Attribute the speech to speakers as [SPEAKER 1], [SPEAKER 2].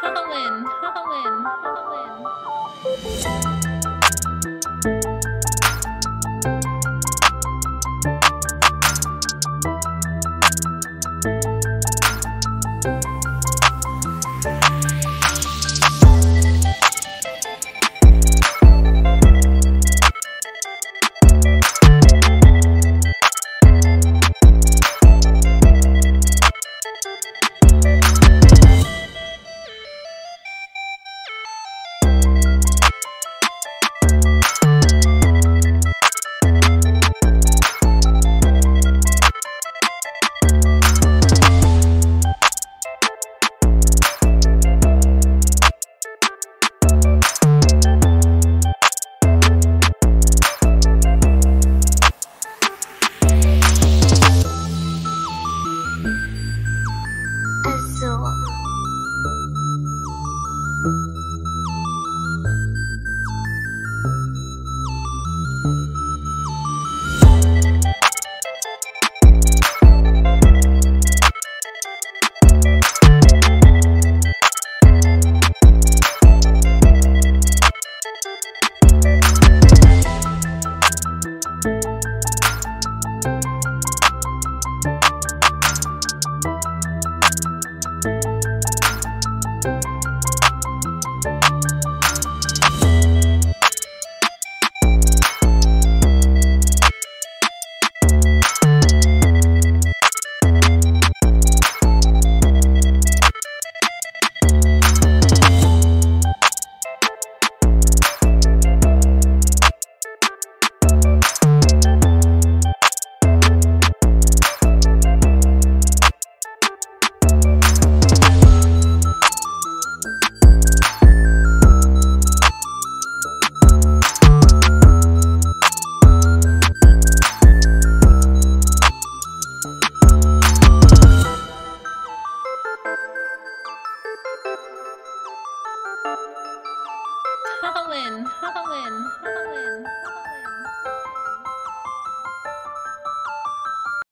[SPEAKER 1] Colin, Colin, Colin. Colin, Colin, Colin.